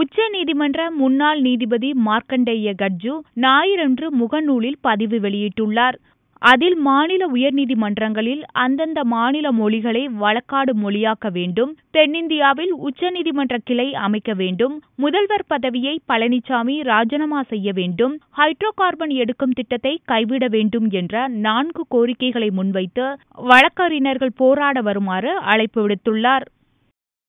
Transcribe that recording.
உச்சநீதிமன்ற முன்னாள் நீதிபதி மார்க்கண்டேய கட்ஜு ஞாயிறன்று முகநூலில் பதிவு வெளியிட்டுள்ளார். அதில் மாநில உயர்நீதிமன்றங்களில் அந்தந்த மாநில மொழிகளை வழக்காடு மொழியாக்க வேண்டும் தென்னிந்தியாவில் உச்சநீதிமன்ற கிளை அமைக்க வேண்டும் முதல்வர் பதவியை பழனிசாமி ராஜினாமா செய்ய வேண்டும் ஹைட்ரோ கார்பன் எடுக்கும் திட்டத்தை கைவிட வேண்டும் என்ற நான்கு கோரிக்கைகளை முன்வைத்து வழக்கறிஞர்கள் போராட வருமாறு அழைப்பு விடுத்துள்ளார்.